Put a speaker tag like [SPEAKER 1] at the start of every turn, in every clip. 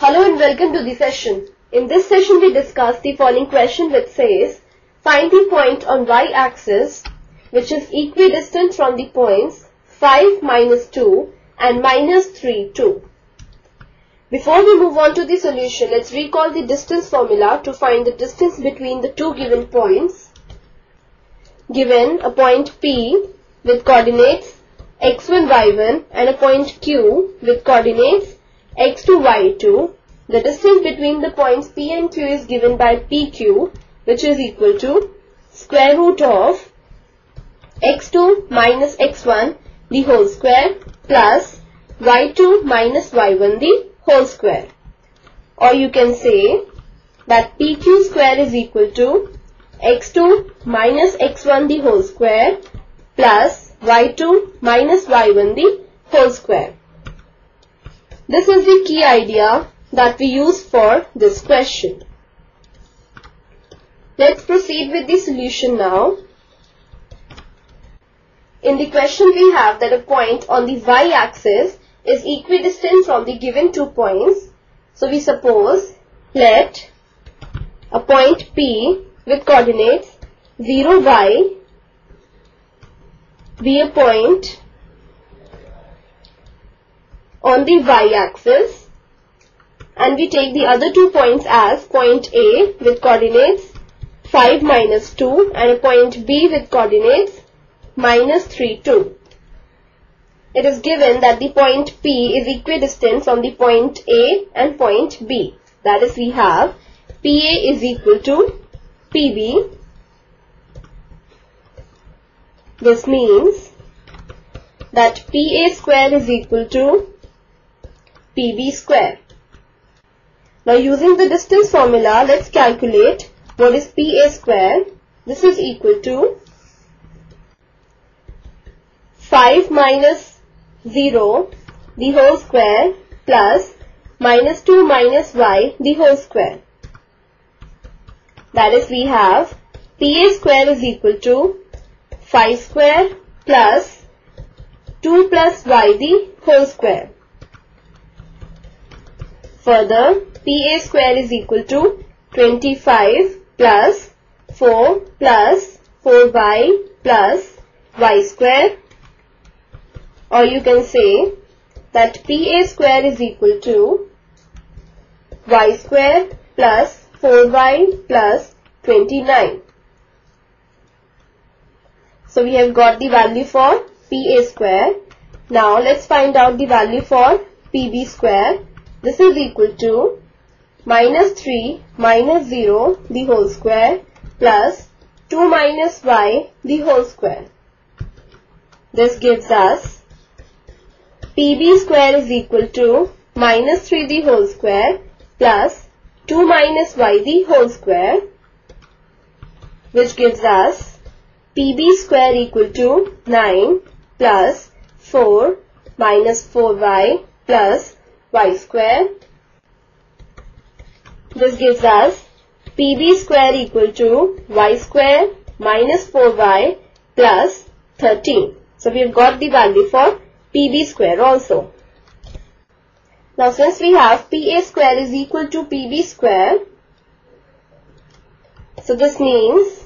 [SPEAKER 1] Hello and welcome to the session. In this session we discuss the following question which says find the point on y-axis which is equidistant from the points 5 minus 2 and minus 3 2. Before we move on to the solution, let's recall the distance formula to find the distance between the two given points. Given a point P with coordinates x1, y1 and a point Q with coordinates x2, y2, the distance between the points P and Q is given by PQ which is equal to square root of x2 minus x1 the whole square plus y2 minus y1 the whole square. Or you can say that pq square is equal to x2 minus x1 the whole square plus y2 minus y1 the whole square. This is the key idea that we use for this question. Let's proceed with the solution now. In the question we have that a point on the y-axis is equidistant from the given two points. So we suppose let a point P with coordinates 0 y be a point on the y-axis and we take the other two points as point A with coordinates 5 minus 2 and point B with coordinates minus 3 2. It is given that the point P is equidistant from the point A and point B. That is we have PA is equal to PB. This means that PA square is equal to PB square. Now using the distance formula, let's calculate what is PA square. This is equal to 5 minus 0 the whole square plus minus 2 minus y the whole square. That is we have PA square is equal to 5 square plus 2 plus y the whole square. Further, PA square is equal to 25 plus 4 plus 4y plus y square or you can say that PA square is equal to y square plus 4y plus 29. So we have got the value for PA square. Now let's find out the value for PB square. This is equal to minus 3 minus 0 the whole square plus 2 minus y the whole square. This gives us PB square is equal to minus 3 the whole square plus 2 minus y the whole square which gives us PB square equal to 9 plus 4 minus 4y plus y square. This gives us PB square equal to y square minus 4y plus 13. So we have got the value for PB square also. Now since we have PA square is equal to PB square, so this means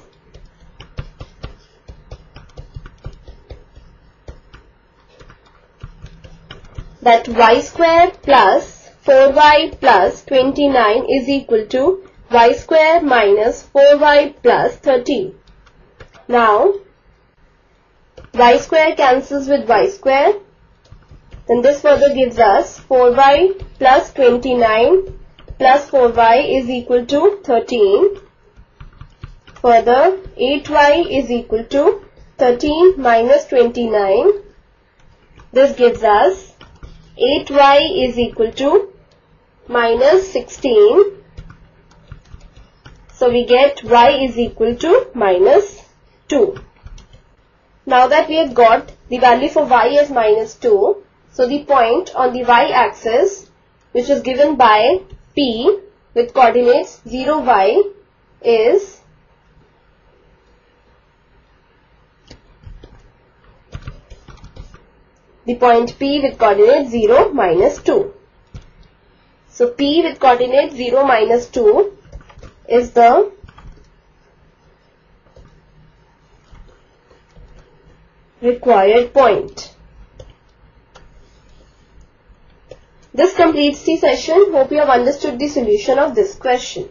[SPEAKER 1] that y square plus 4y plus 29 is equal to y square minus 4y plus 13. Now, y square cancels with y square. Then this further gives us 4y plus 29 plus 4y is equal to 13. Further, 8y is equal to 13 minus 29. This gives us 8y is equal to minus 16. So we get y is equal to minus 2. Now that we have got the value for y as minus 2, so the point on the y-axis which is given by P with coordinates 0, y is the point P with coordinates 0, minus 2. So P with coordinate 0 minus 2 is the required point. This completes the session. Hope you have understood the solution of this question.